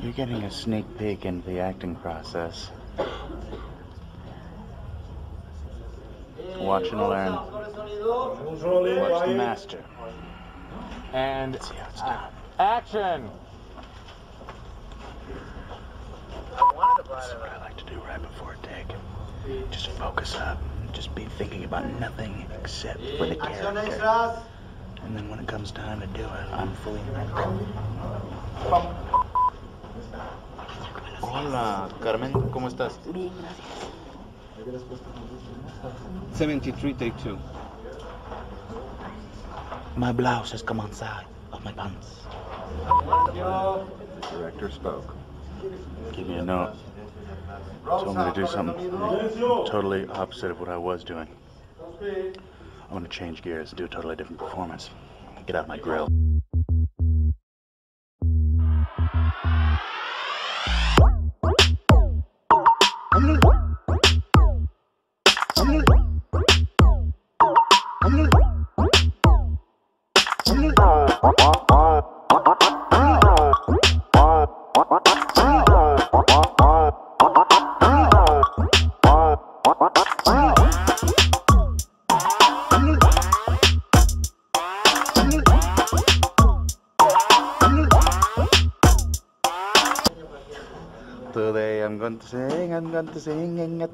You're getting a sneak peek into the acting process. Watch and learn. Watch the master. And See how it's done. action! This is what I like to do right before a take. Just focus up. Just be thinking about nothing except for the character. And then when it comes time to do it, I'm fully mental. Hola, Carmen, ¿cómo estás? 73, take two. My blouse has come outside of my pants. The director spoke. Give me a note. Told me to do something totally opposite of what I was doing. I want to change gears, and do a totally different performance. Get out of my grill.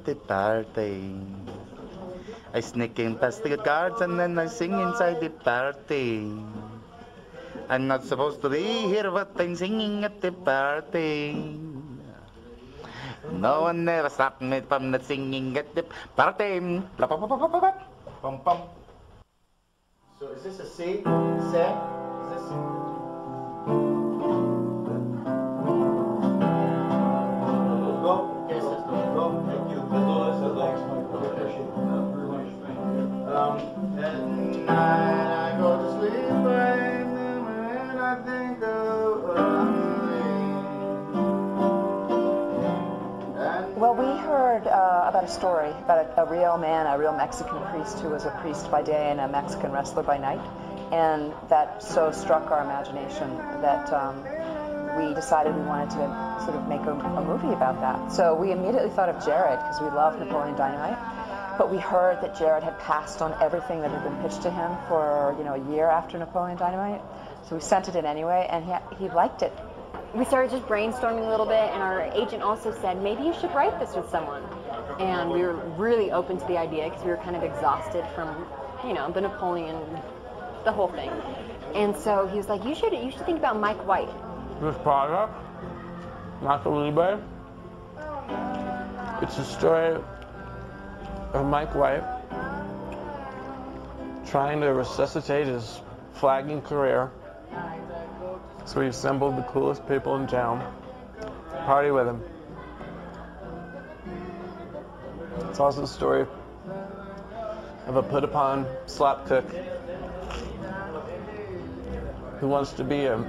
The party. I sneak in past the guards and then I sing inside the party. I'm not supposed to be here, but I'm singing at the party. No one ever stopped me from the singing at the party. Blah, blah, blah, blah, blah, blah. Bum, bum. So is this a C? Set? Is this? About a story about a, a real man, a real Mexican priest who was a priest by day and a Mexican wrestler by night. And that so struck our imagination that um, we decided we wanted to sort of make a, a movie about that. So we immediately thought of Jared because we love Napoleon Dynamite. But we heard that Jared had passed on everything that had been pitched to him for you know a year after Napoleon Dynamite. So we sent it in anyway, and he, he liked it. we started just brainstorming a little bit, and our agent also said maybe you should write this with someone. And we were really open to the idea because we were kind of exhausted from, you know, the Napoleon, the whole thing. And so he was like, you should you should think about Mike White. This product, Nacho Libre, it's a story of Mike White trying to resuscitate his flagging career. So he assembled the coolest people in town to party with him. It's also the story of a put upon slop cook who wants to be a,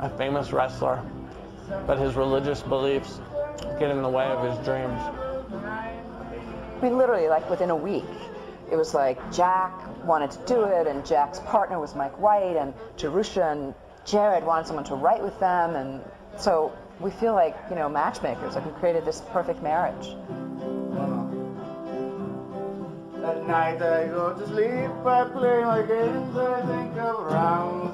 a famous wrestler, but his religious beliefs get in the way of his dreams. Mean, literally, like within a week, it was like Jack wanted to do it, and Jack's partner was Mike White, and Jerusha and Jared wanted someone to write with them, and so we feel like you know matchmakers. Like we created this perfect marriage. At night I go to sleep, I play my games, I think of round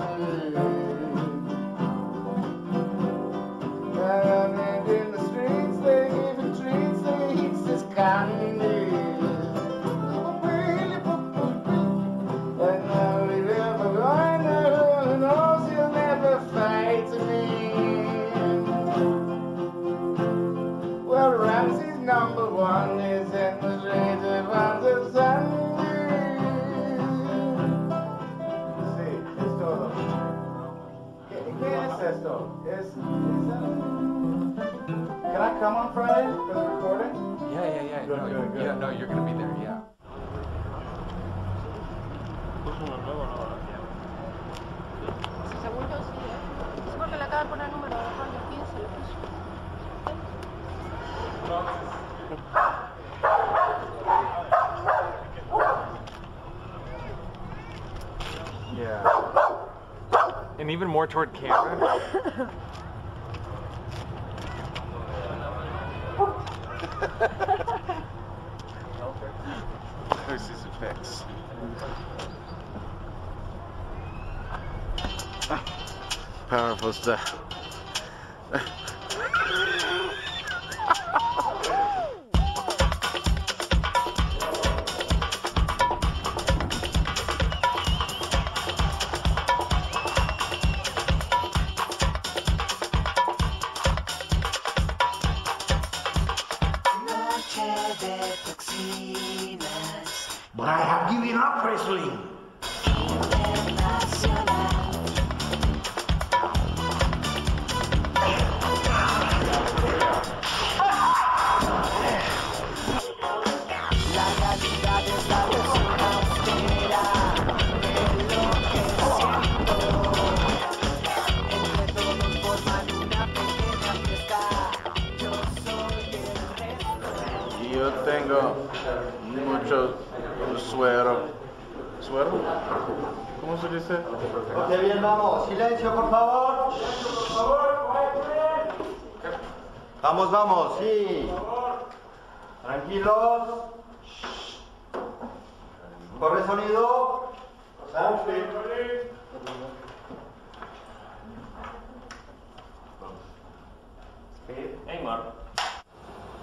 And in the streets they give him treats, they eat his candy. Qué es esto? ¿Es, es, uh, can I come on Friday for the recording? Yeah, yeah, yeah. Good, no, good, good. Yeah, no, you're gonna be there. Yeah. Según yo sí, ¿eh? Es porque le acaba de poner número de 15, le puso. Yeah. And even more toward camera. There's his effects. Ah, powerful stuff.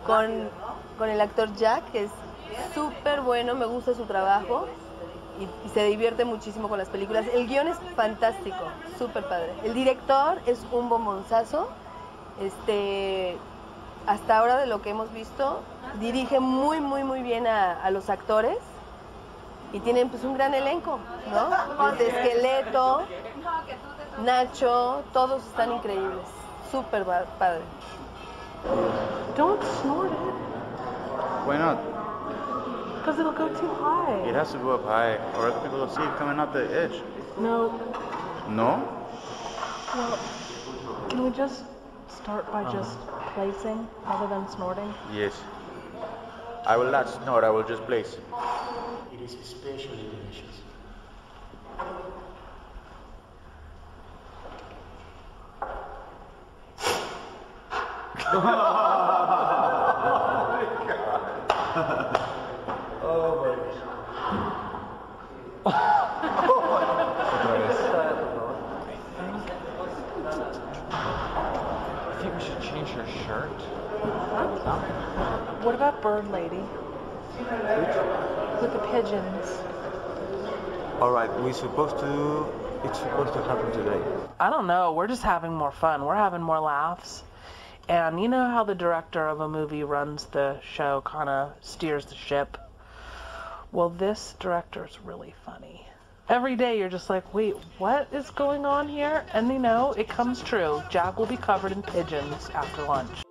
Con, con el actor Jack, que es súper bueno, me gusta su trabajo y, se divierte muchísimo con las películas. El guion es fantástico, súper padre. El director es un bombonzazo. Este, hasta ahora de lo que hemos visto, dirige muy, muy, muy bien a, a los actores y tienen pues un gran elenco, ¿no? Desde Esqueleto, Nacho, todos están increíbles, súper padre. Don't snort it, Why not? because it'll go too high. It has to go up high, or else people will see it coming out the edge. No, No? well, can we just start by uh-huh. just placing rather than snorting? Yes. I will not snort, I will just place. It is especially delicious. I think we should change her shirt. What about Bird Lady? With the pigeons. All right, we're supposed to. It's supposed to happen today. I don't know. We're just having more fun. We're having more laughs. And you know how the director of a movie runs the show, kind of steers the ship? Well, this director's really funny. Every day you're just like, wait, what is going on here? And you know, it comes true. Jack will be covered in pigeons after lunch.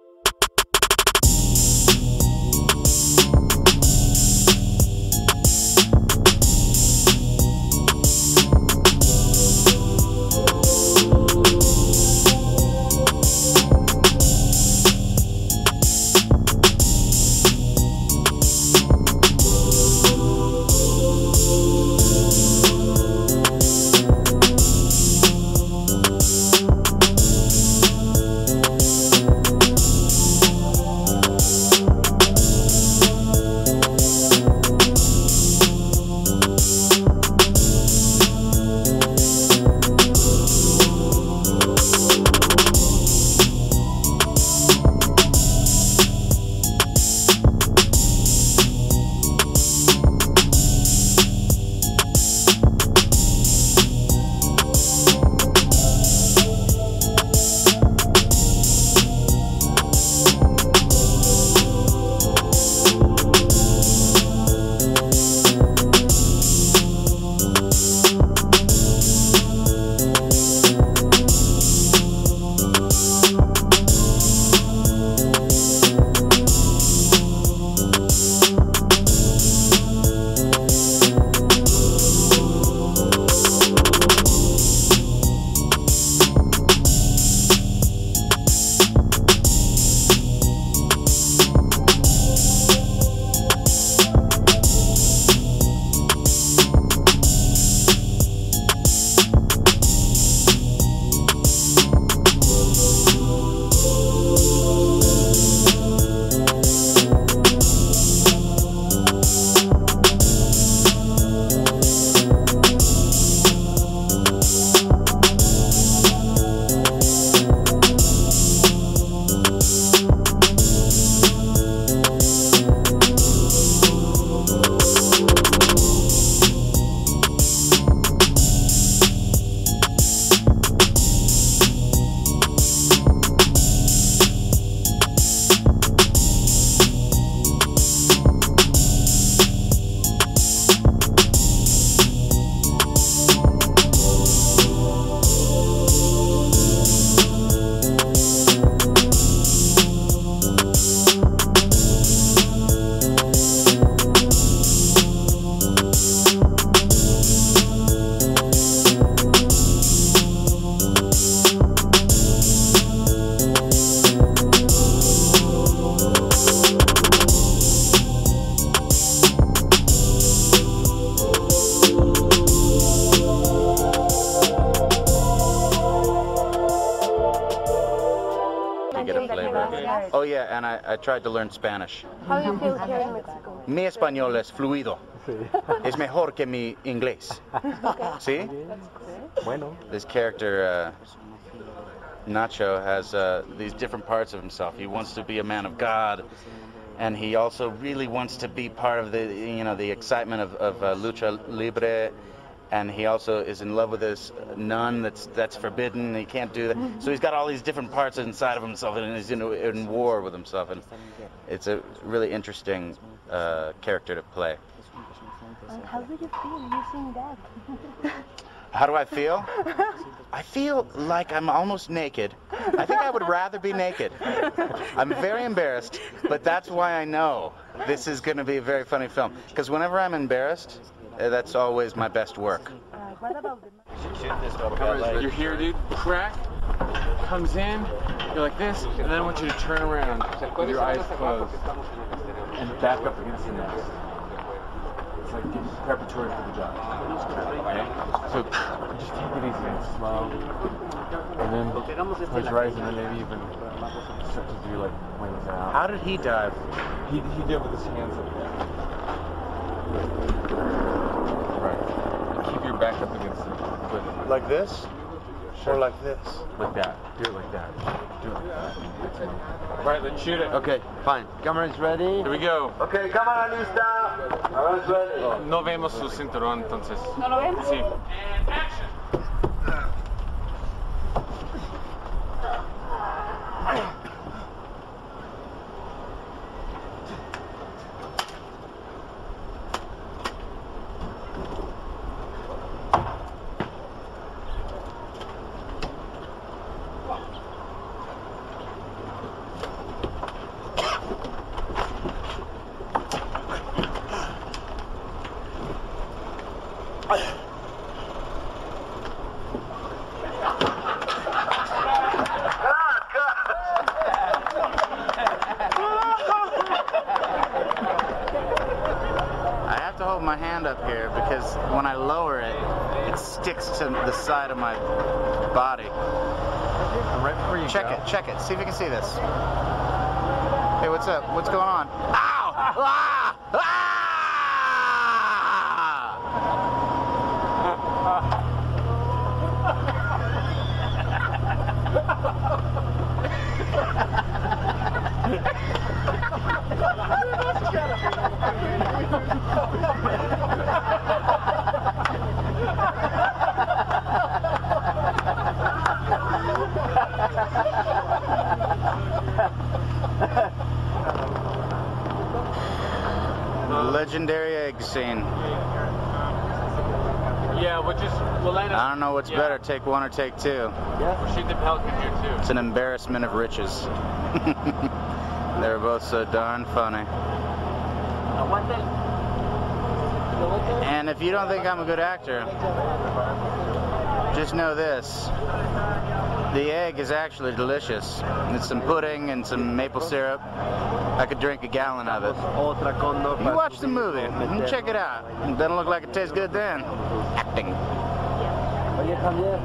I, I tried to learn Spanish. How do you feel here in Mexico? Mi español es fluido. Es mejor que mi inglés. See? Bueno. This character, uh, Nacho, has uh, these different parts of himself. He wants to be a man of God, and he also really wants to be part of the, you know, the excitement of, of uh, lucha libre. And he also is in love with this nun that's that's forbidden. He can't do that. So he's got all these different parts inside of himself, and he's in, in war with himself. And it's a really interesting uh, character to play. How do you feel using that? How do I feel? I feel like I'm almost naked. I think I would rather be naked. I'm very embarrassed, but that's why I know this is going to be a very funny film. Because whenever I'm embarrassed, uh, Uh, that's always my best work. You're here, dude. Crack comes in. You're like this, and then I want you to turn around with your eyes closed and back up against the nest. It's like getting preparatory for the job. Okay? So just take it easy and slow, and then close your eyes, and then maybe even start to do like wings out. How did he dive? He he did with his hands like that. Right. Keep your back up against the cliff. Like this? Or like this? Like that. Do it like that. Do it like that. Right, let's shoot it. Okay, fine. Camera's ready. Here we go. Okay, cámara lista. Camera's ready. No vemos su cinturón entonces. ¿No lo ven? Sí. I have to hold my hand up here because when I lower it, it sticks to the side of my body. Right before you Check go. it, check it. See if you can see this. Hey, what's up? What's going on? Ow! Ah! Ah! Legendary egg scene. Yeah, we'll just we'll land I up. don't know what's Yeah. better, take one or two. We'll shoot the pelican here too. It's an embarrassment of riches. They're both so darn funny. And if you don't think I'm a good actor, just know this. The egg is actually delicious. It's some pudding and some maple syrup. I could drink a gallon of it. You watch the movie check it out. It doesn't look like it tastes good then. Acting. Oye, Javier.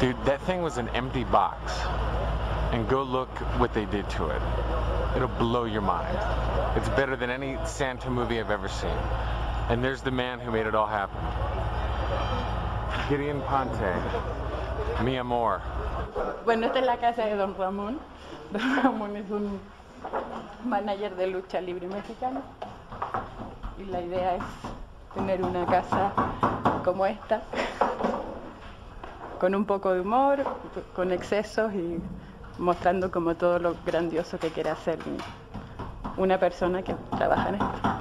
Dude, that thing was an empty box. And go look what they did to it. It'll blow your mind. It's better than any Santa movie I've ever seen. And there's the man who made it all happen. Gideon Ponte. Mi amor. Bueno, esta es la casa de Don Ramón. Don Ramón es un manager de lucha libre mexicano. Y la idea es tener una casa como esta, con un poco de humor, con excesos y mostrando como todo lo grandioso que quiere hacer una persona que trabaja en esto.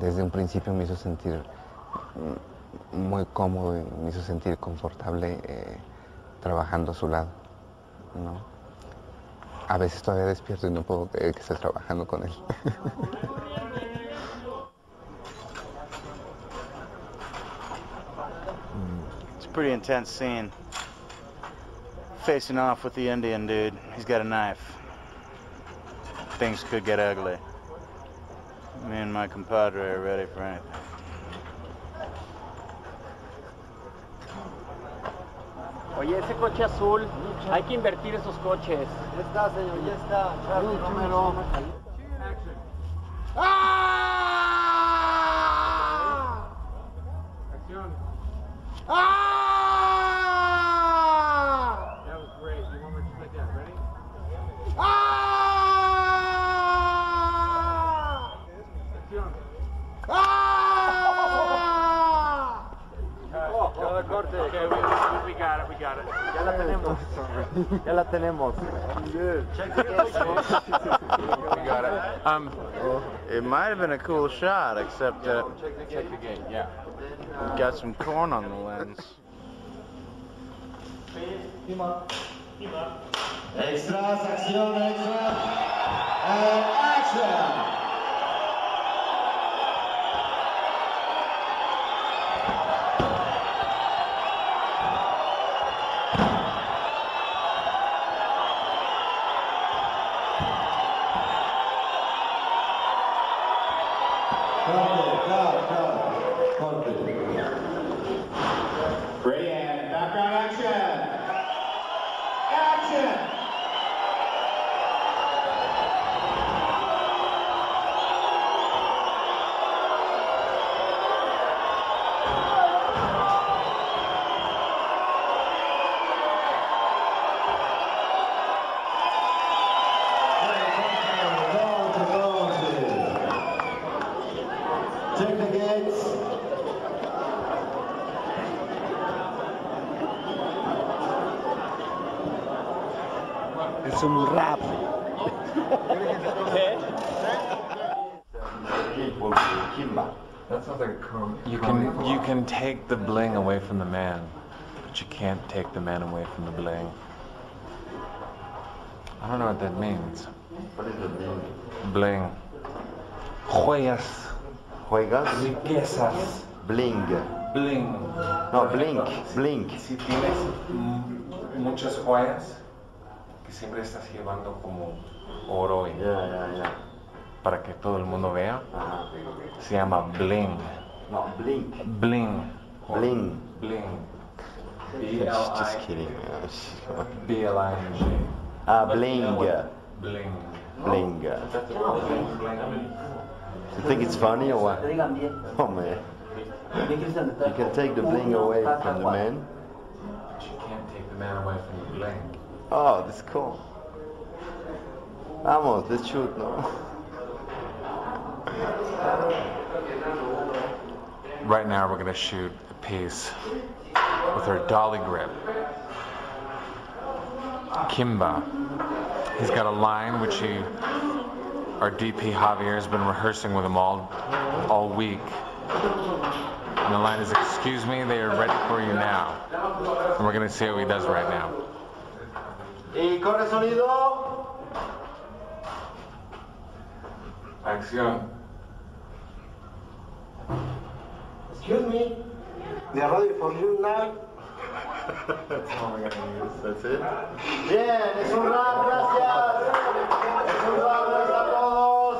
desde un principio me hizo sentir mm, muy cómodo y me hizo sentir confortable eh, trabajando a su lado. ¿no? A veces todavía despierto y no puedo creer que esté trabajando con él. It's a pretty intense scene. facing off with the Indian dude. He's got a knife. Things could get ugly. Me and my compadre are ready for anything. Oye, ese coche azul, hay que invertir esos coches. Ya está, señor, ya está. Charlie Romero. Ya la tenemos. Check the we got it. Um, It might have been a cool shot, except that check the gate. Yeah. got some corn on the lens. Extras, acción, extra. And action. Sounds like a You can you can take the bling away from the man, but you can't take the man away from the bling. I don't know what that means. What is the bling? Bling. Joyas. Juegas. Riquezas. Bling. Bling. No, blink. Blink. Si tienes muchas joyas que siempre estás llevando como oro y Ya, ya, ya. Para que todo el mundo vea, Ajá. se llama bling. No, blink. Bling. Bling. Bling. Just, just kidding. B-L-I-N-G. Ah, bling. Bling. Bling. You think it's funny or what? Oh man. You can take the bling away from the man. But you can't take the man away from the bling. Oh, that's cool. Vamos, let's shoot, no? Right now, we're gonna shoot a piece with her dolly grip. Kimba. He's got a line which he, our DP Javier has been rehearsing with him all, all week. And the line is, "Excuse me, they are ready for you now." And we're gonna see how he does right now. Y corre sonido. Acción. Excuse me. We are ready for you now. That's all we're gonna use. That's it. Bien, es un rap, gracias. Es un rap, gracias a todos.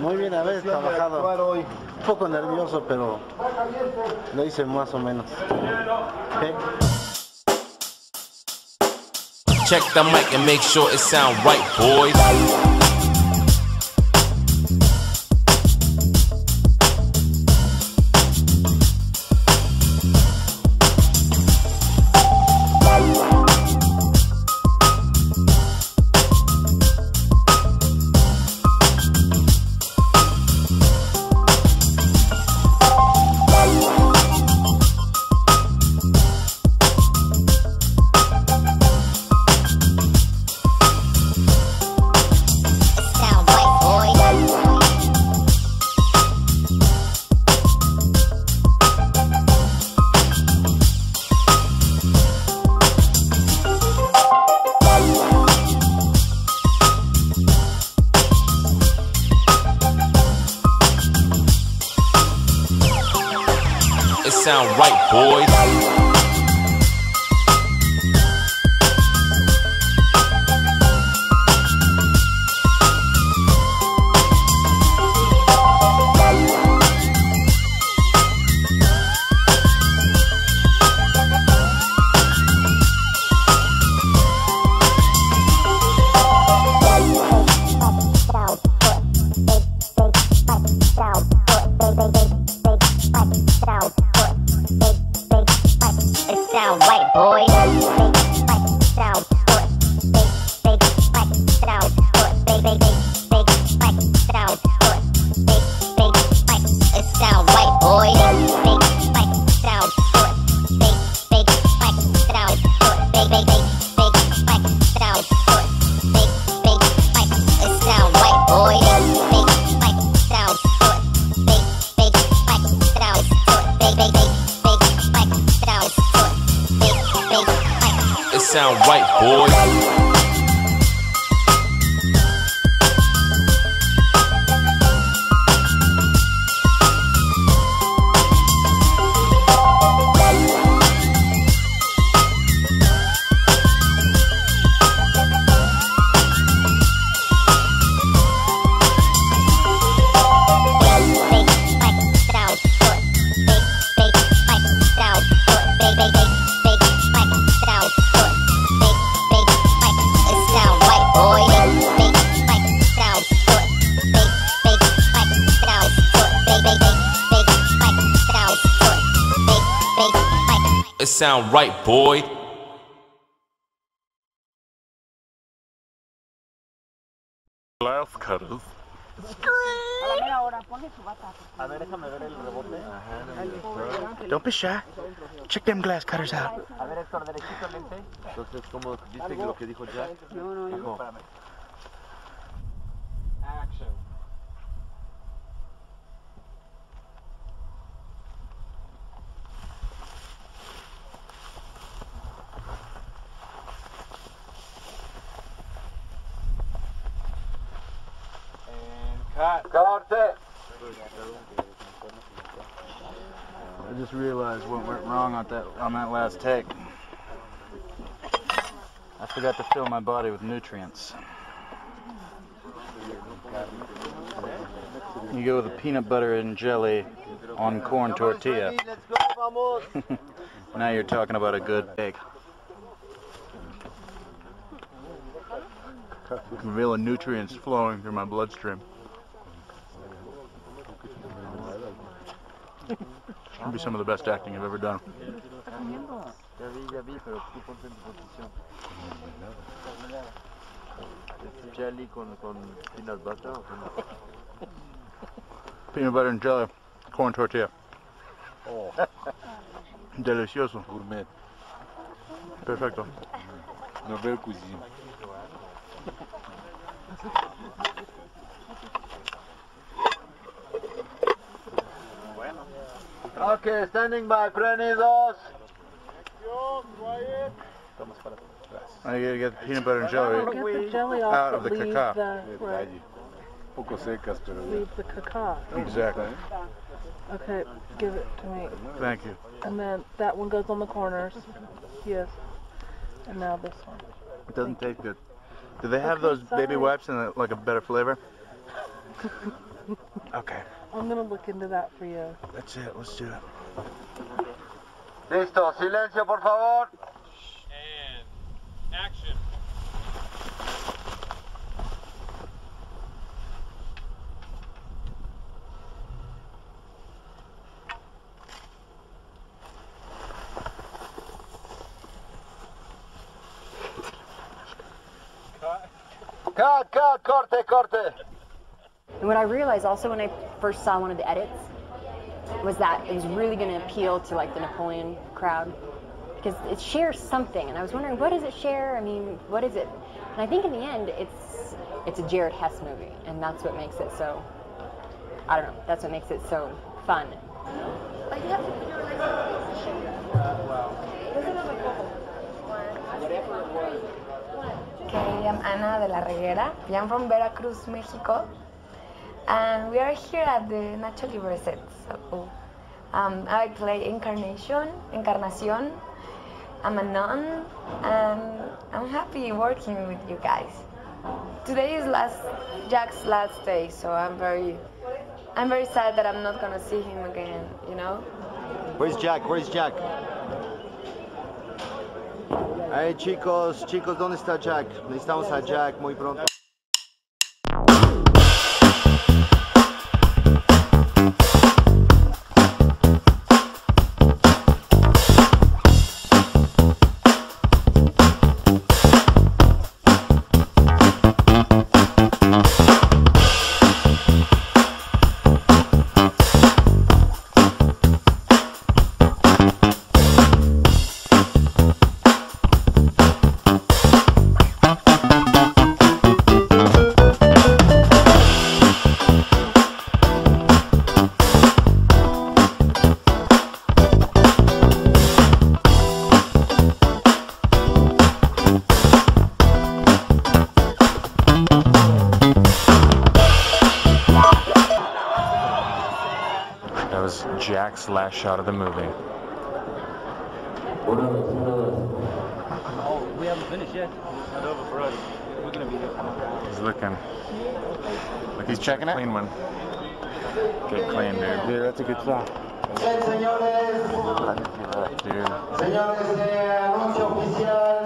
Muy bien haber trabajado. Un poco nervioso, pero lo hice más o menos. Check the mic and make sure. It sound right, boys. Ver, déjame ver el rebote. Don't be shy. Check them glass cutters out. A ver, Héctor, derechito lente. Entonces, ¿cómo viste lo que dijo Jack? No, no, Dijo, Action. And cut. Corte. I just realized what went wrong on that on that last take. I forgot to fill my body with nutrients. You go with a peanut butter and jelly on corn tortilla. Let's go, vamos. now you're talking about a good egg. Real nutrients flowing through my bloodstream. Should be some of the best acting I've ever done. Ya vi, ya vi, pero tú ponte en tu posición. ¿Es jelly con, con peanut butter o con...? Peanut butter and jelly, corn tortilla. Oh. Delicioso. Gourmet. Perfecto. Nouvelle cuisine. Okay, standing by, prendidos. I gotta get the peanut butter and jelly Get the jelly off, out of the but leave cacao. the, right, Poco secas, pero leave the cacao. Exactly. Okay, give it to me. Thank you. And then that one goes on the corners. Yes. And now this one. It doesn't taste good. Do they have Okay, those baby sorry. wipes in a, like a better flavor? Okay, I'm gonna look into that for you. that's it. Let's do it. Listo, silencio, por favor. And action. Cut, cut, corte, corte. And what I realized also when I first saw one of the edits was that it was really going to appeal to like the Napoleon crowd because it shares something, and I was wondering what does it share? I mean, what is it? And I think in the end, it's it's a Jared Hess movie, and that's what makes it so. I don't know. That's what makes it so fun. Okay, I'm Ana de la Reguera. I'm from Veracruz, Mexico. And we are here at the Nacho Libre set. So, um, I play Incarnation, Encarnacion. I'm a nun, and I'm happy working with you guys. Today is last Jack's last day, so I'm very, I'm very sad that I'm not gonna see him again. You know. Where's Jack? Where's Jack? Hey chicos, chicos, ¿dónde está Jack? Necesitamos a Jack muy pronto. Jack's last shot of the movie. Oh, we haven't finished yet. It's not over for us. We're gonna be there. He's looking. Look, He's checking it? Clean one. Get clean, dude. Yeah, that's a good shot. Señores. Dude. Señores, de anuncio oficial,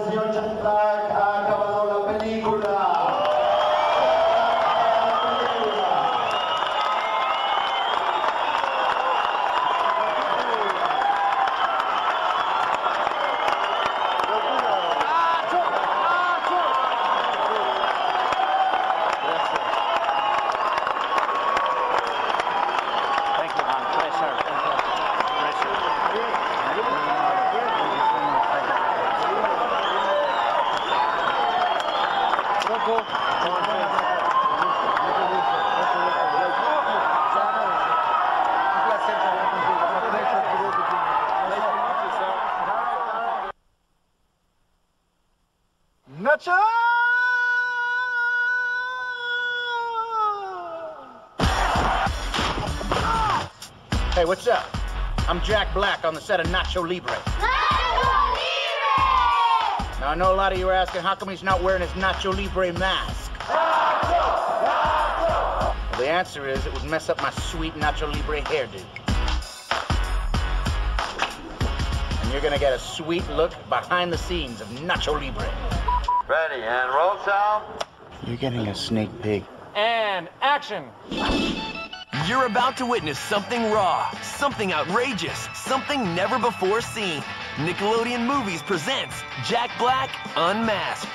Jack Black on the set of Nacho Libre. Now, I know a lot of you are asking how come he's not wearing his Nacho Libre mask. Well, the answer is it would mess up my sweet Nacho Libre hairdo. And you're gonna get a sweet look behind the scenes of Nacho Libre. Ready, and roll sound. You're getting a sneak peek. And action! You're about to witness something raw, something outrageous, something never before seen. Nickelodeon Movies presents Jack Black Unmasked.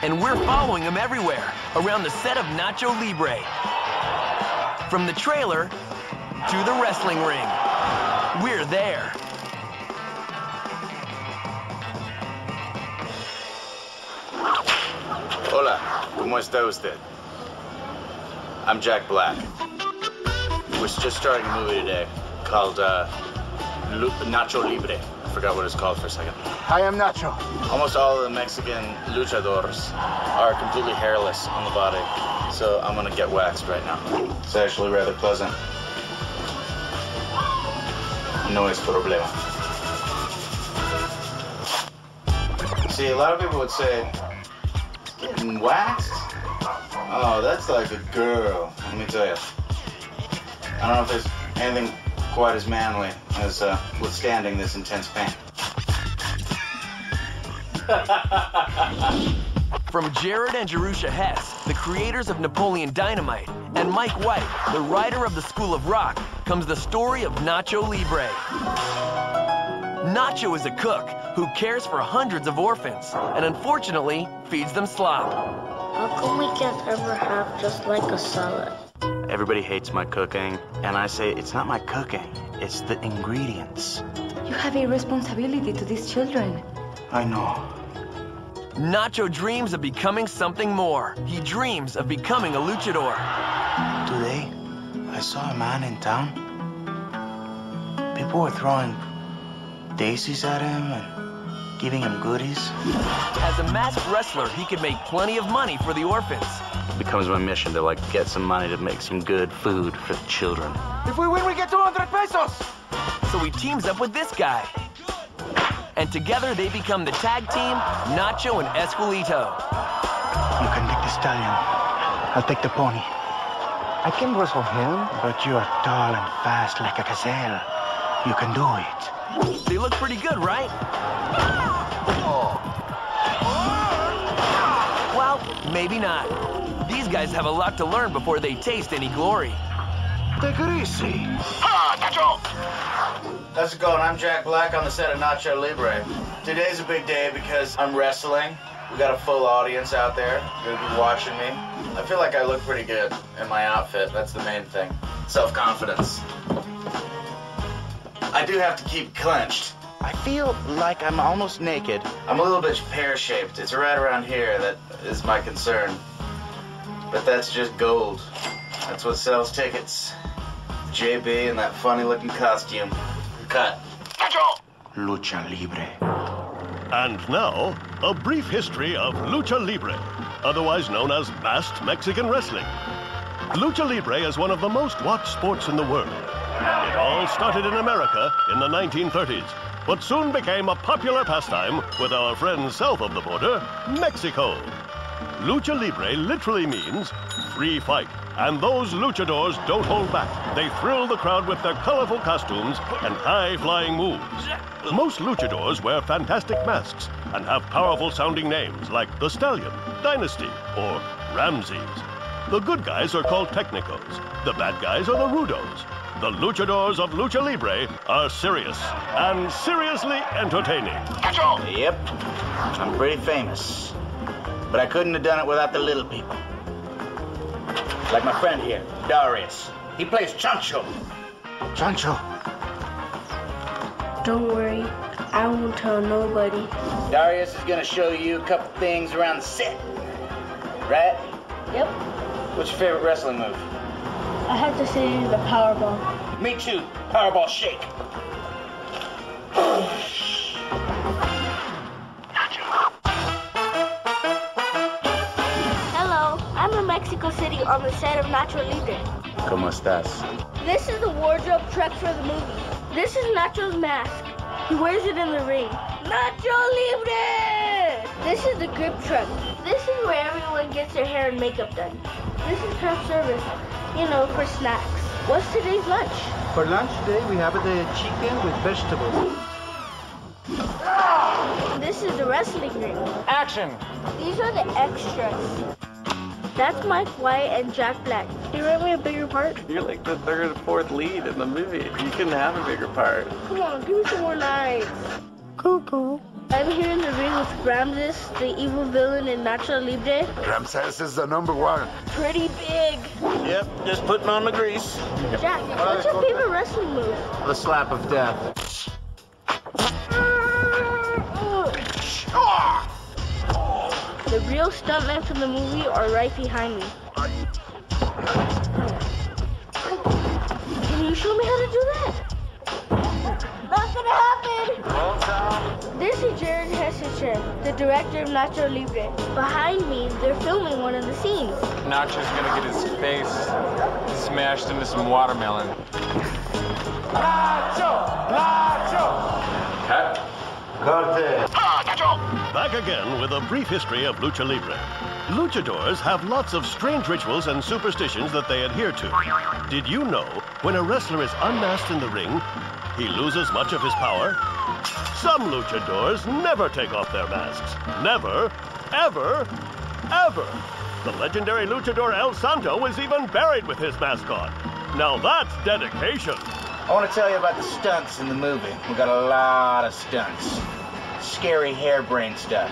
And we're following him everywhere, around the set of Nacho Libre. From the trailer to the wrestling ring. We're there. Hola, ¿cómo está usted? I'm Jack Black. We're just starting a movie today called uh, Lu- Nacho Libre. I forgot what it's called for a second. I am Nacho. Almost all of the Mexican luchadores are completely hairless on the body, so I'm gonna get waxed right now. It's actually rather pleasant. No es problema. See, a lot of people would say, getting waxed? Oh, that's like a girl. Let me tell you. I don't know if there's anything quite as manly as uh, withstanding this intense pain. From Jared and Jerusha Hess, the creators of Napoleon Dynamite, and Mike White, the writer of the School of Rock, comes the story of Nacho Libre. Nacho is a cook who cares for hundreds of orphans and unfortunately feeds them slop. How come we can't ever have just like a salad? Everybody hates my cooking, and I say it's not my cooking, it's the ingredients. You have a responsibility to these children. I know. Nacho dreams of becoming something more. He dreams of becoming a luchador. Today, I saw a man in town. People were throwing daisies at him and giving him goodies. As a masked wrestler, he could make plenty of money for the orphans. It becomes my mission to like get some money to make some good food for the children. If we win, we get 200 pesos! So he teams up with this guy. And together they become the tag team, Nacho and Esqueleto. You can take the stallion. I'll take the pony. I can wrestle him. But you are tall and fast like a gazelle. You can do it. They look pretty good, right? Well, maybe not. These guys have a lot to learn before they taste any glory. Take it easy. Ah, Nacho! How's it going? I'm Jack Black on the set of Nacho Libre. Today's a big day because I'm wrestling. We got a full audience out there. You're gonna be watching me. I feel like I look pretty good in my outfit. That's the main thing. Self-confidence. I do have to keep clenched. I feel like I'm almost naked. I'm a little bit pear-shaped. It's right around here that is my concern. But that's just gold. That's what sells tickets. JB in that funny-looking costume. Cut. Lucha Libre. And now, a brief history of Lucha Libre, otherwise known as masked Mexican wrestling. Lucha Libre is one of the most watched sports in the world. It all started in America in the 1930s, but soon became a popular pastime with our friends south of the border, Mexico. Lucha Libre literally means free fight, and those luchadors don't hold back. They thrill the crowd with their colorful costumes and high-flying moves. Most luchadors wear fantastic masks and have powerful sounding names like the Stallion, Dynasty, or Ramses. The good guys are called Technicos. The bad guys are the Rudos. The luchadors of Lucha Libre are serious and seriously entertaining. Yep, I'm pretty famous. But I couldn't have done it without the little people. Like my friend here, Darius. He plays Chancho. Chancho. Don't worry, I won't tell nobody. Darius is gonna show you a couple things around the set. Right? Yep. What's your favorite wrestling move? I have to say the Powerball. Me too. Powerball shake. Mexico City on the set of Nacho Libre. ¿Cómo estás? This is the wardrobe truck for the movie. This is Nacho's mask. He wears it in the ring. Nacho Libre! This is the grip truck. This is where everyone gets their hair and makeup done. This is craft service, you know, for snacks. What's today's lunch? For lunch today, we have the chicken with vegetables. This is the wrestling ring. Action! These are the extras. That's Mike White and Jack Black. Can you write me a bigger part? You're like the third or fourth lead in the movie. You couldn't have a bigger part. Come on, give me some more lines. Cuckoo. I'm here in the ring with Ramses, the evil villain in Nacho Libre. Ramses is the number one. Pretty big. Yep, just putting on the grease. Jack, what's your favorite wrestling move? The slap of death. The real stuntmen from the movie are right behind me. Can you show me how to do that? Not gonna happen! This is Jared Hessechen, the director of Nacho Libre. Behind me, they're filming one of the scenes. Nacho's gonna get his face smashed into some watermelon. Nacho! Nacho! Cut. Corte. Back again with a brief history of Lucha Libre. Luchadors have lots of strange rituals and superstitions that they adhere to. Did you know when a wrestler is unmasked in the ring, he loses much of his power? Some luchadors never take off their masks. Never, ever, ever. The legendary luchador El Santo was even buried with his mask on. Now that's dedication. I want to tell you about the stunts in the movie. We got a lot of stunts. Scary harebrained stuff.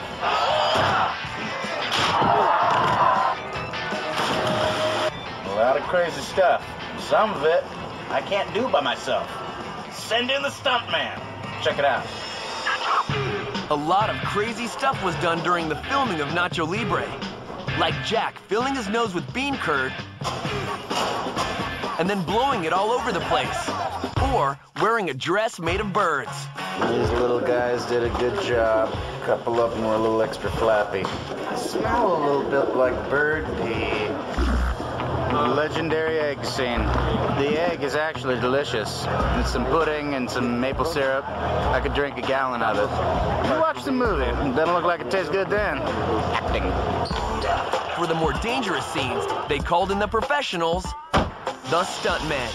A lot of crazy stuff. Some of it I can't do by myself. Send in the stuntman. Check it out. A lot of crazy stuff was done during the filming of Nacho Libre. Like Jack filling his nose with bean curd and then blowing it all over the place. Or wearing a dress made of birds. These little guys did a good job. A couple of them were a little extra flappy. They smell a little bit like bird pee. Legendary egg scene. The egg is actually delicious. It's some pudding and some maple syrup. I could drink a gallon of it. You watch the movie. It doesn't look like it tastes good then. Acting. For the more dangerous scenes, they called in the professionals, the stuntmen.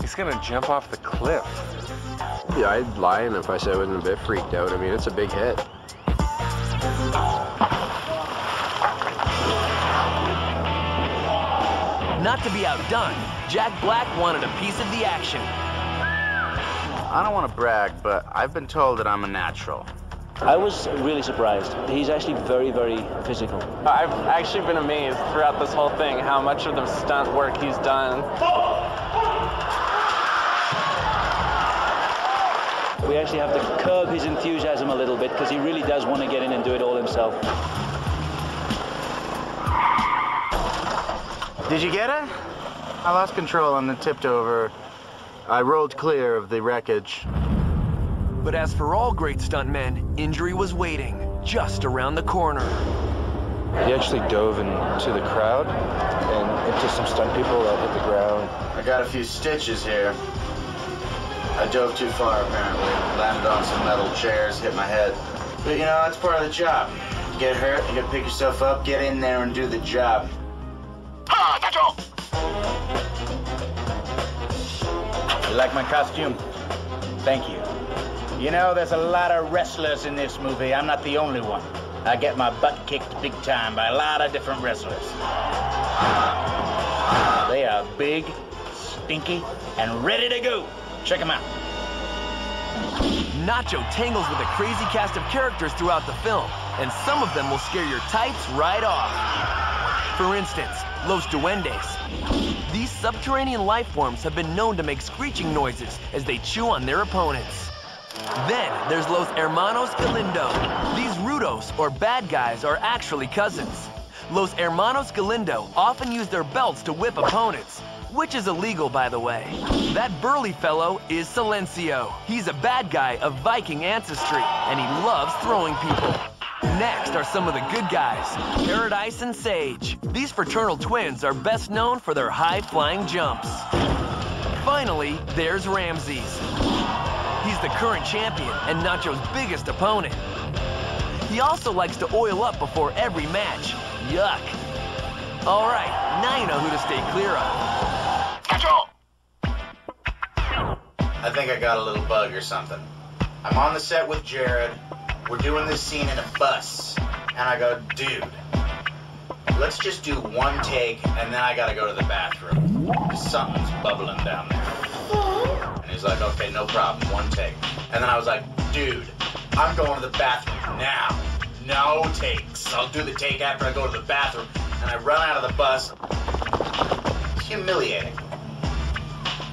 He's gonna jump off the cliff. Yeah, I'd lie if I said I wasn't a bit freaked out. I mean, it's a big hit. Not to be outdone, Jack Black wanted a piece of the action. I don't want to brag, but I've been told that I'm a natural. I was really surprised. He's actually very, very physical. I've actually been amazed throughout this whole thing how much of the stunt work he's done. We actually have to curb his enthusiasm a little bit because he really does want to get in and do it all himself. Did you get it? I lost control and then tipped over. I rolled clear of the wreckage. But as for all great stuntmen, injury was waiting just around the corner. He actually dove into the crowd and into some stunt people that hit the ground. I got a few stitches here. I dove too far, apparently. Landed on some metal chairs, hit my head. But you know, that's part of the job. You get hurt, you gotta pick yourself up, get in there and do the job. Ah, you like my costume? Thank you. You know, there's a lot of wrestlers in this movie. I'm not the only one. I get my butt kicked big time by a lot of different wrestlers. They are big, stinky, and ready to go. Check them out. Nacho tangles with a crazy cast of characters throughout the film, and some of them will scare your tights right off. For instance, Los Duendes. These subterranean life forms have been known to make screeching noises as they chew on their opponents. Then there's Los Hermanos Galindo. These rudos, or bad guys, are actually cousins. Los Hermanos Galindo often use their belts to whip opponents, which is illegal, by the way. That burly fellow is Silencio. He's a bad guy of Viking ancestry, and he loves throwing people. Next are some of the good guys, Paradise and Sage. These fraternal twins are best known for their high-flying jumps. Finally, there's Ramses. He's the current champion and Nacho's biggest opponent. He also likes to oil up before every match. Yuck. All right, now you know who to stay clear of. I think I got a little bug or something. I'm on the set with Jared. We're doing this scene in a bus. And I go, dude, let's just do one take and then I gotta go to the bathroom. Something's bubbling down there. And he's like, okay, no problem, one take. And then I was like, dude, I'm going to the bathroom now. No takes. I'll do the take after I go to the bathroom. And I run out of the bus. It's humiliating.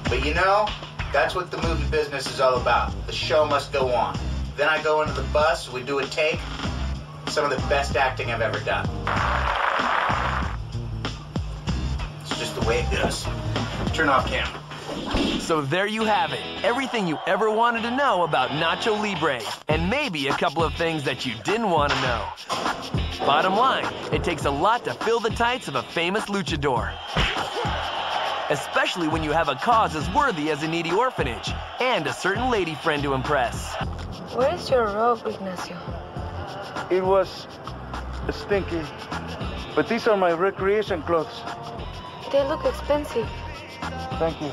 But you know, that's what the movie business is all about. The show must go on. Then I go into the bus, we do a take. Some of the best acting I've ever done. It's just the way it goes. Turn off camera. So there you have it. Everything you ever wanted to know about Nacho Libre. And maybe a couple of things that you didn't want to know. Bottom line, it takes a lot to fill the tights of a famous luchador. Especially when you have a cause as worthy as a needy orphanage and a certain lady friend to impress. Where is your robe, Ignacio? It was stinky. But these are my recreation clothes. They look expensive. Thank you.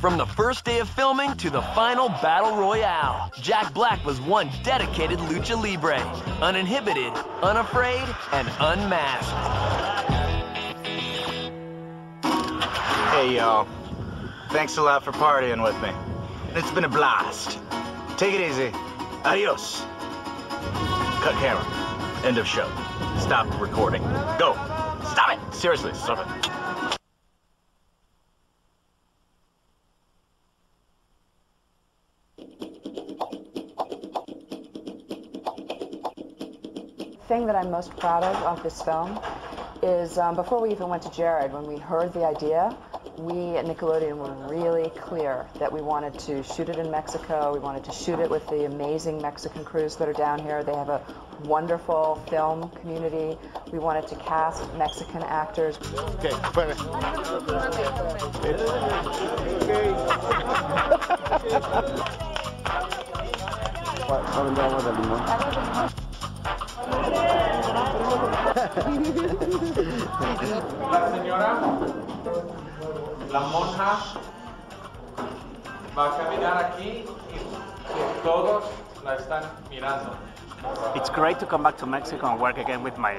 From the first day of filming to the final battle royale, Jack Black was one dedicated lucha libre, uninhibited, unafraid, and unmasked. Hey, y'all. Thanks a lot for partying with me. It's been a blast. Take it easy. Adios. Cut camera. End of show. Stop recording. Go. Stop it. Seriously, stop it. thing that I'm most proud of of this film is um, before we even went to Jared, when we heard the idea, we at Nickelodeon were really clear that we wanted to shoot it in Mexico. We wanted to shoot it with the amazing Mexican crews that are down here. They have a wonderful film community. We wanted to cast Mexican actors. Okay, bueno. ¿Saben agua de limón? La señora, la monja, va a caminar aquí y que todos la están mirando. It's great to come back to Mexico and work again with my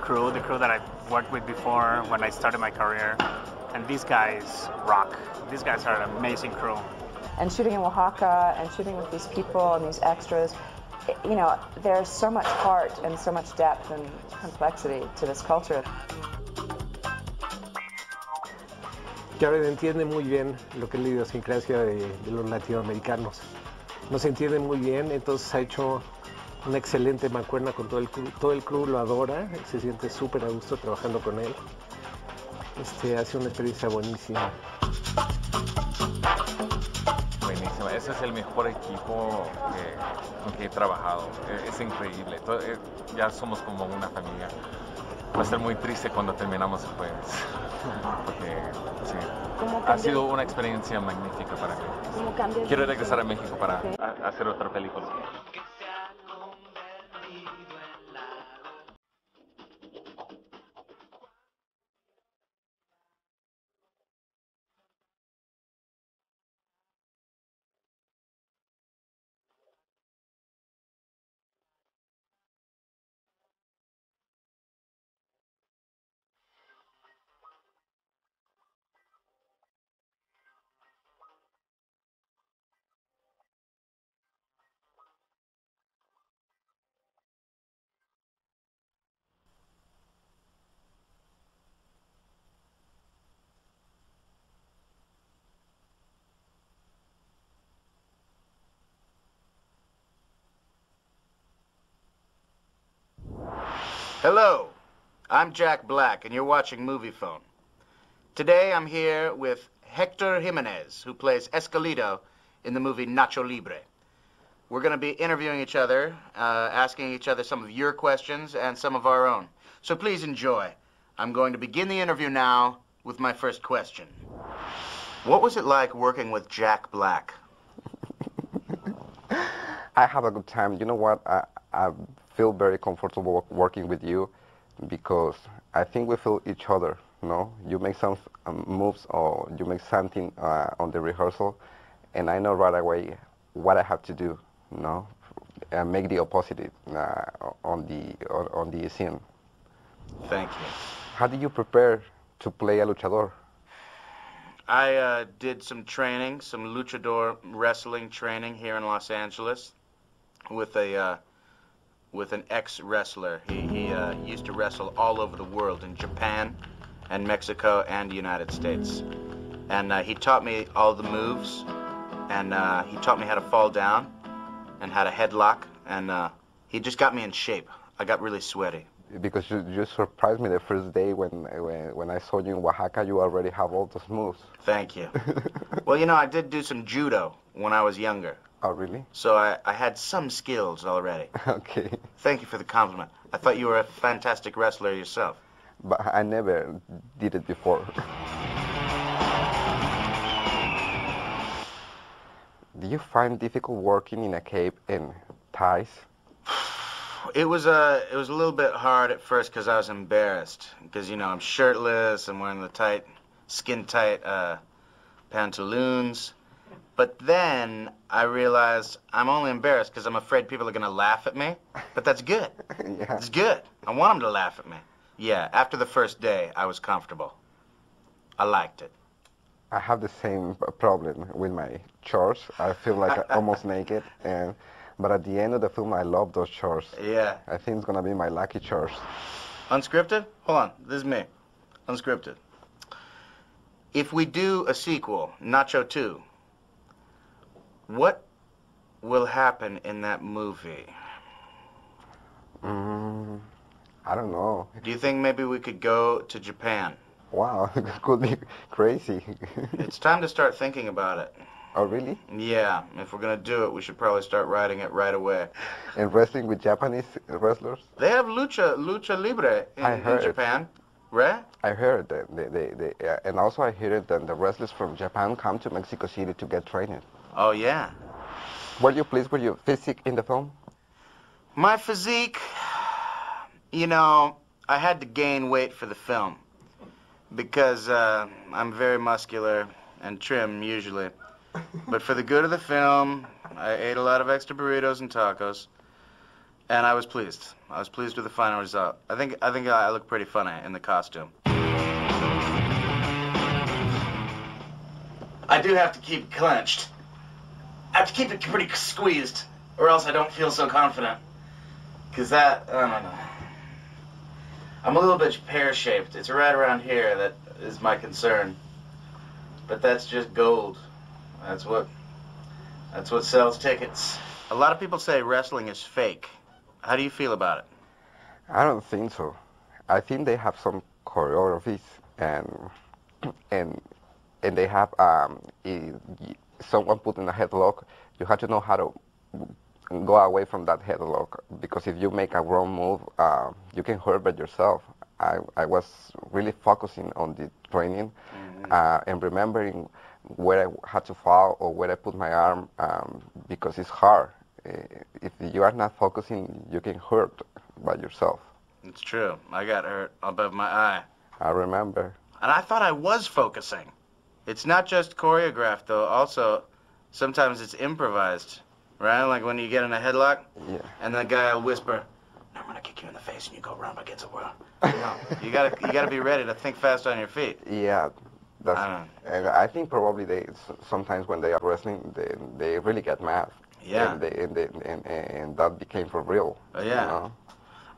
crew, the crew that I've worked with before when I started my career. And these guys rock. These guys are an amazing crew. And shooting in Oaxaca and shooting with these people and these extras, eh, you know, there's so much heart and so much depth and complexity to this culture. Jared entiende muy bien lo que es la idiosincrasia de, de los latinoamericanos. Nos entiende muy bien, entonces ha hecho una excelente mancuerna con todo el crew. Todo el crew lo adora, se siente súper a gusto trabajando con él. Este, ha sido una experiencia buenísima. Buenísima. Es Ese es el mejor equipo que, con que he trabajado. Eh, Es increíble. Eh, Ya somos como una familia. Va a ser muy triste cuando terminamos el jueves. Porque sí, ¿Cómo ha sido una experiencia magnífica para mí. ¿Cómo cambió el Quiero regresar a México para hacer otra película. Hello, I'm Jack Black, and you're watching Moviefone. Today I'm here with Hector Jimenez, who plays Esqueleto in the movie Nacho Libre. We're going to be interviewing each other, uh, asking each other some of your questions and some of our own. So please enjoy. I'm going to begin the interview now with my first question. What was it like working with Jack Black? I have a good time. You know what? I, I feel very comfortable working with you because I think we feel each other. You know, you make some um, moves or you make something uh, on the rehearsal, and I know right away what I have to do. You know, and make the opposite uh, on the on, the scene. Thank you. How do you prepare to play a luchador? I uh, did some training, some luchador wrestling training here in Los Angeles with a uh, with an ex wrestler. He he uh, used to wrestle all over the world in Japan, and Mexico and the United States, and uh, he taught me all the moves, and uh, he taught me how to fall down, and how to headlock, and uh, he just got me in shape. I got really sweaty. Because you, you surprised me the first day when, when when I saw you in Oaxaca. You already have all those moves. Thank you. well, you know, I did do some judo when I was younger. Oh, really? So I, I had some skills already. Okay. Thank you for the compliment. I thought you were a fantastic wrestler yourself. But I never did it before. Do you find difficult working in a cape and ties? It was uh, it was a little bit hard at first because I was embarrassed because you know I'm shirtless, I'm wearing the tight, skin tight uh, pantaloons. But then I realized I'm only embarrassed because I'm afraid people are gonna laugh at me. But that's good. yeah. It's good. I want them to laugh at me. Yeah. After the first day, I was comfortable. I liked it. I have the same problem with my shorts. I feel like I'm almost naked, and but at the end of the film, I love those shorts. Yeah. I think it's gonna be my lucky shorts. Unscripted? Hold on, this is me. Unscripted. If we do a sequel, Nacho 2, what will happen in that movie? Mm, I don't know. Do you think maybe we could go to Japan? Wow, it could be crazy. It's time to start thinking about it. oh, really? Yeah, if we're gonna do it, we should probably start writing it right away. And wrestling with Japanese wrestlers? They have lucha lucha libre in, I in. Japan, right? I heard that they, they, they uh, and also I heard that the wrestlers from Japan come to Mexico City to get trained. Oh yeah. Were you pleased with your physique in the film? My physique, you know, I had to gain weight for the film because uh, I'm very muscular and trim usually. But for the good of the film, I ate a lot of extra burritos and tacos, and I was pleased. I was pleased with the final result. I think I think I look pretty funny in the costume. I do have to keep clenched. I have to keep it pretty squeezed, or else I don't feel so confident. Cause that, I don't know. I'm a little bit pear-shaped. It's right around here that is my concern. But that's just gold. That's what, that's what sells tickets. A lot of people say wrestling is fake. How do you feel about it? I don't think so. I think they have some choreographies and and and they have um, i- someone put in a headlock, you have to know how to go away from that headlock because if you make a wrong move, uh, you can hurt by yourself. I, I was really focusing on the training uh, and remembering where I had to fall or where I put my arm um, because it's hard. If you are not focusing, you can hurt by yourself. It's true. I got hurt above my eye. I remember. And I thought I was focusing. It's not just choreographed, though. Also, sometimes it's improvised, right? Like when you get in a headlock, Yeah. and the guy will whisper, "I'm gonna kick you in the face," and you go run against the wall. No, you gotta, you gotta be ready to think fast on your feet. Yeah, that's. and I think probably they sometimes when they are wrestling, they they really get mad. Yeah. And they, and, they, and, and that became for real. Oh, you yeah. know?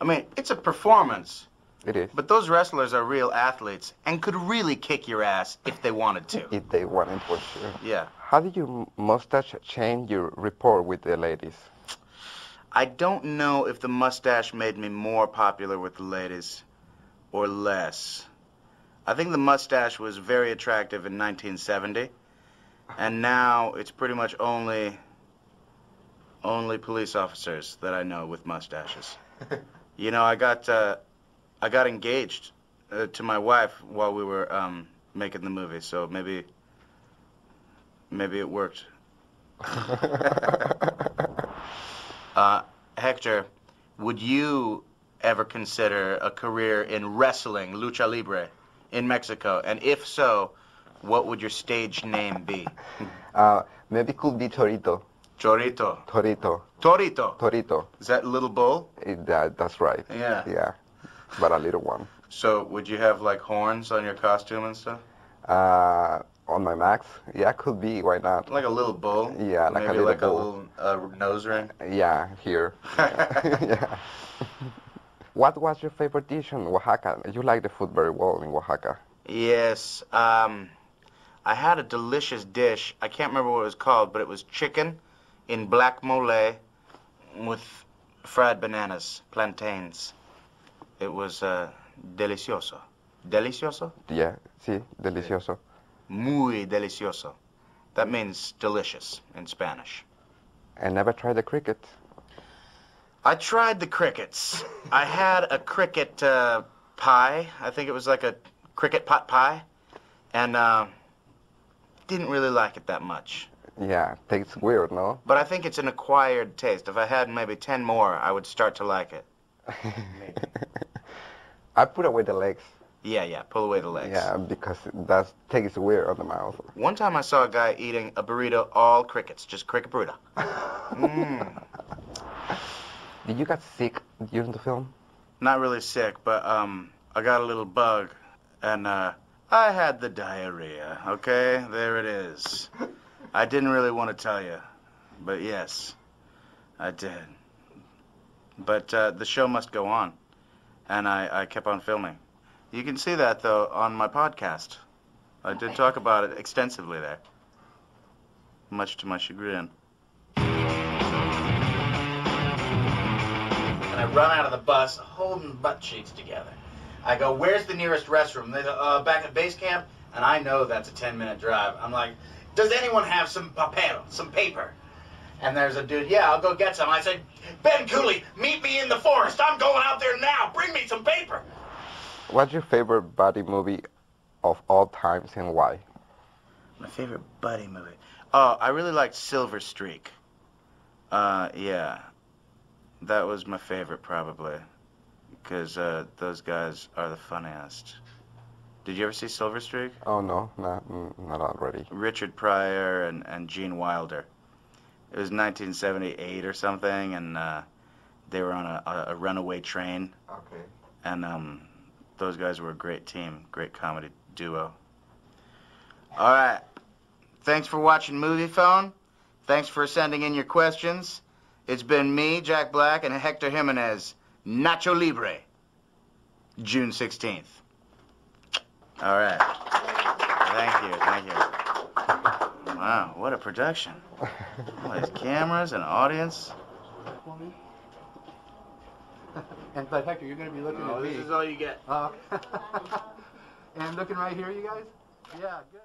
I mean, it's a performance. It is. But those wrestlers are real athletes and could really kick your ass if they wanted to. If they wanted for sure. Yeah. How did your mustache change your rapport with the ladies? I don't know if the mustache made me more popular with the ladies or less. I think the mustache was very attractive in 1970, and now it's pretty much only only police officers that I know with mustaches. you know, I got uh, I got engaged uh, to my wife while we were um, making the movie, so maybe maybe it worked. Uh, Hector, would you ever consider a career in wrestling, lucha libre, in Mexico? And if so, what would your stage name be? Uh, maybe could be Torito. Chorito. Torito. Torito. Torito. Is that little bull? It, that, that's right. Yeah. Yeah. But a little one. So would you have like horns on your costume and stuff? Uh, on my max? Yeah, could be. Why not? Like a little bull? Yeah, like Maybe a little like bull. a little uh, nose ring? Yeah, here. yeah. What was your favorite dish in Oaxaca? You like the food very well in Oaxaca. Yes. Um, I had a delicious dish. I can't remember what it was called, but it was chicken in black mole with fried bananas, plantains. It was uh, delicioso. Delicioso? Yeah, sí, delicioso. Muy delicioso. That means delicious in Spanish. I never tried the cricket. I tried the crickets. I had a cricket uh, pie. I think it was like a cricket pot pie, and uh, didn't really like it that much. Yeah, tastes weird, no? But I think it's an acquired taste. If I had maybe ten more, I would start to like it. I put away the legs. Yeah, yeah. Pull away the legs. Yeah, because that tastes weird on the mouth. One time I saw a guy eating a burrito all crickets, just cricket burrito. Mm. Did you get sick during the film? Not really sick, but um, I got a little bug, and uh, I had the diarrhea. Okay, there it is. I didn't really want to tell you, but yes, I did. But uh, the show must go on, and I, I kept on filming. You can see that though on my podcast. I did talk about it extensively there, much to my chagrin. and I run out of the bus holding butt cheeks together. I go, where's the nearest restroom? They go, uh, back at base camp, and I know that's a 10 minute drive. I'm like, does anyone have some papel, some paper? And there's a dude, yeah, I'll go get some. I said, Ben Cooley, meet me in the forest. I'm going out there now. Bring me some paper. What's your favorite buddy movie of all times and why? My favorite buddy movie. Oh, I really liked Silver Streak. Uh, yeah. That was my favorite, probably. Because uh, those guys are the funniest. Did you ever see Silver Streak? Oh no, not mm, not already. Richard Pryor and, and Gene Wilder. It was 1978 or something, and uh, they were on a, a, runaway train. Okay. And um, those guys were a great team, great comedy duo. All right. Thanks for watching Moviefone. Thanks for sending in your questions. It's been me, Jack Black, and Hector Jimenez. Nacho Libre. June 16th. All right. Thank you. Thank you. Wow, what a production. All these cameras and audience. And but Hector, you're going to be looking No, at me. this is all you get. Uh, and looking right here, you guys. Yeah, good.